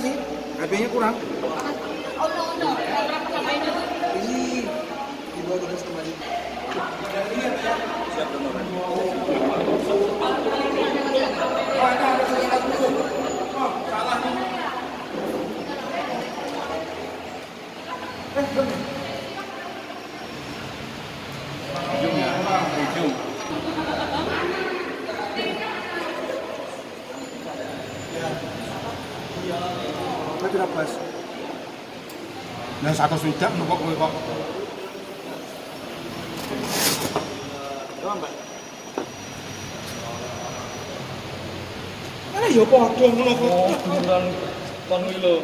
sih HP-nya kurang Oh no no, ini? di bawah 12 kembali ujung ya Kau tidak pas dan satu sudah nukok kowe kok? Mana ya padha ngono kok. oh duran kon kuwi lho